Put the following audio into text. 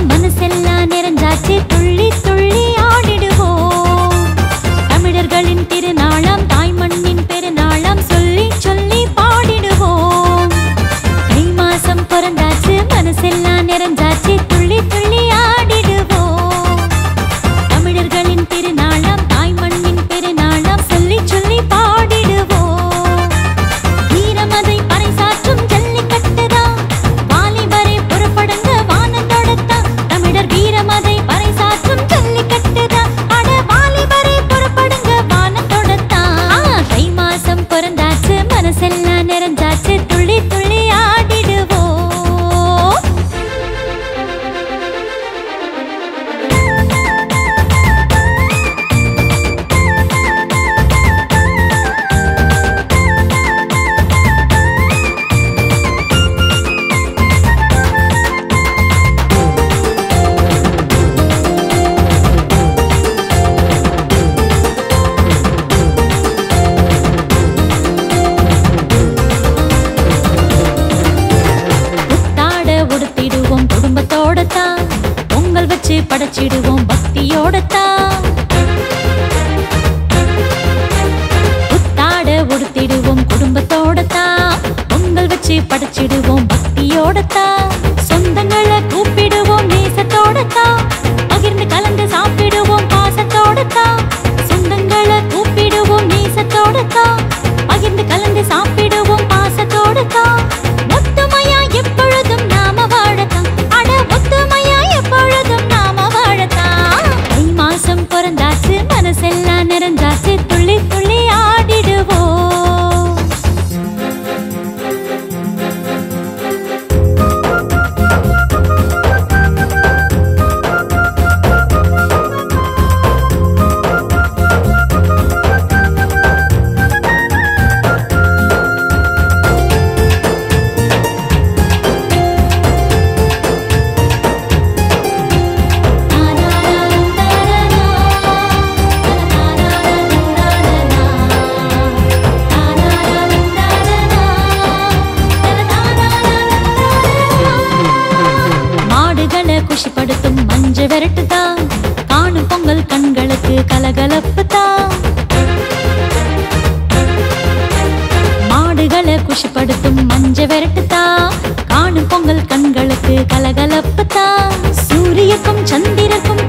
மனசெல்லாம் நிறைஞ்சாச்சு. துள்ளி துள்ளி ஆச்சிடுவோம் பக்தியோட உங்கள் கண்களுக்கு கலகலப்பு தான் மாடுகளை குஷிப்படுத்தும் மஞ்ச விரட்டு தான் காணும் பொங்கல் கண்களுக்கு கலகலப்பு தான் சூரியக்கும் சந்திரக்கும்